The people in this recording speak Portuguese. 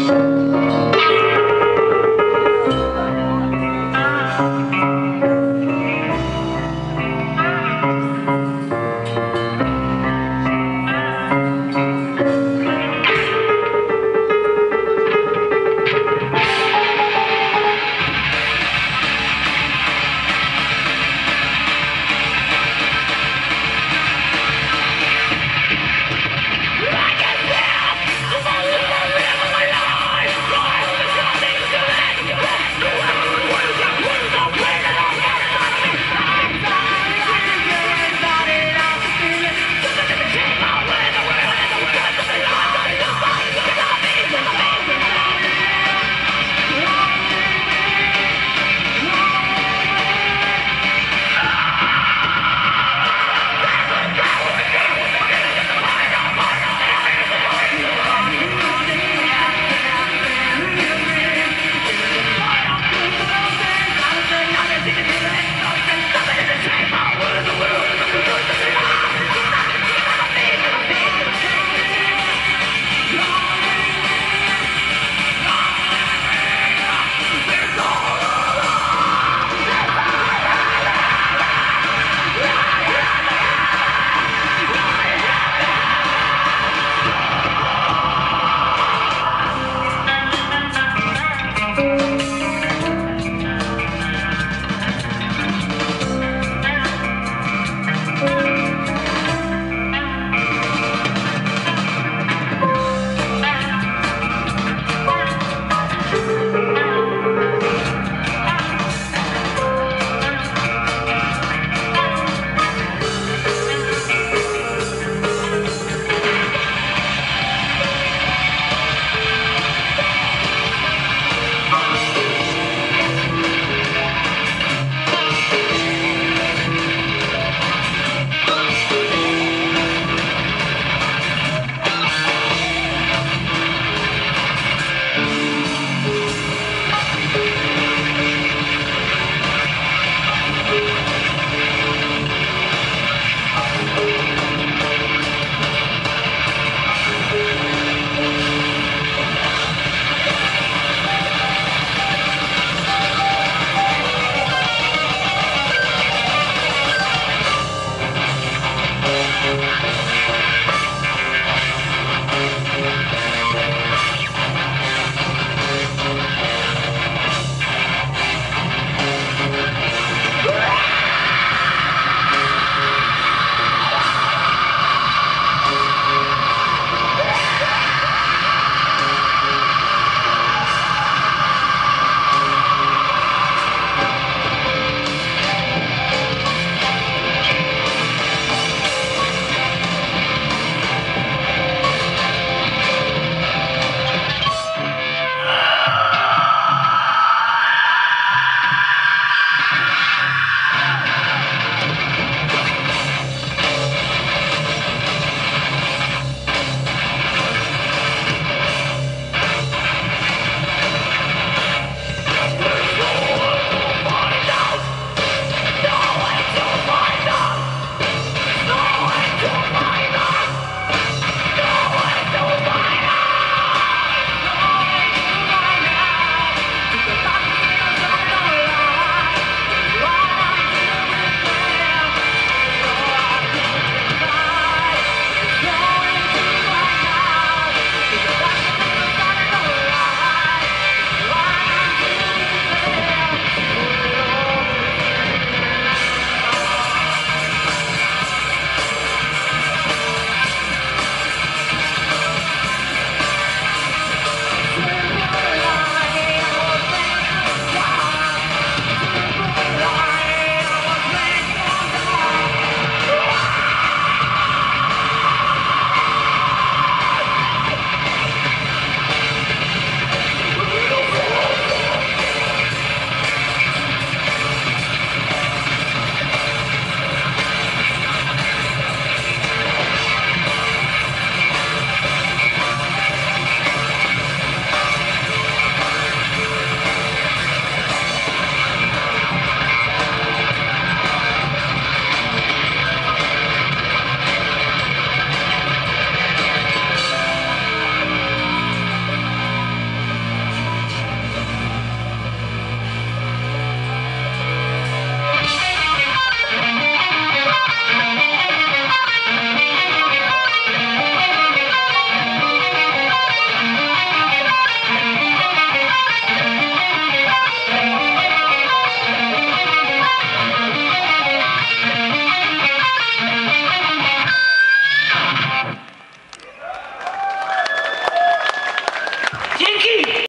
Música